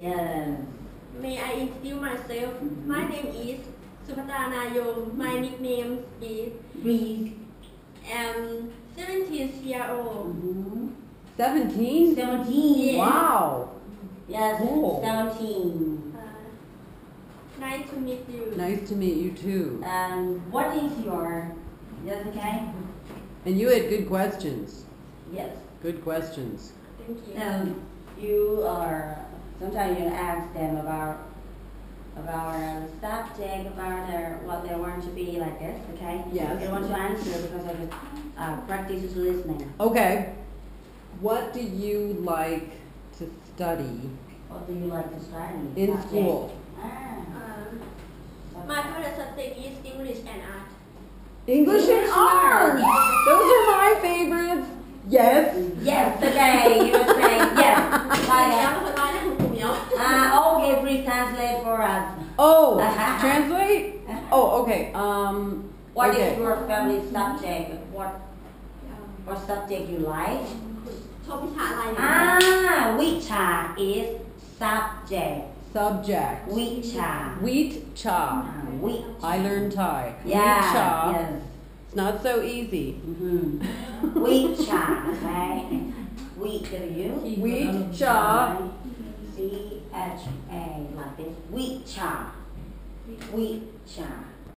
Yeah. May I introduce myself? Mhm. My name is Supata Nayom. My nickname is Reed. I'm 17 year old. Mm-hmm. 17? 17. Yeah. Wow. Yes, Cool. 17. Uh, nice to meet you. Nice to meet you too. And what is your, yes, okay? And you had good questions. Yes. Good questions. Thank you. Um, you are, sometimes you ask them about, about uh, subject, about their, what they want to be like this, okay? Yes. They want to answer because of the uh, practice listening. Okay. What do you like to study What do you like to study? in Subject. school? Ah. Uh, my favorite subject is English and art. English and English and art. art. Those are my favorites. Yes. Yes, us. Oh, translate? Oh, okay. Um, What is okay. your favorite subject? What what subject you like? ชอบวิชาอะไร Ah, whicha is subject. Subject. Whicha. Wheat cha. Ah, which. I learned Thai. Wheat Yeah. cha. Yes. It's not so easy. Mm-hmm. Whicha. Okay. Wheat W. Wheat cha. wechat wechat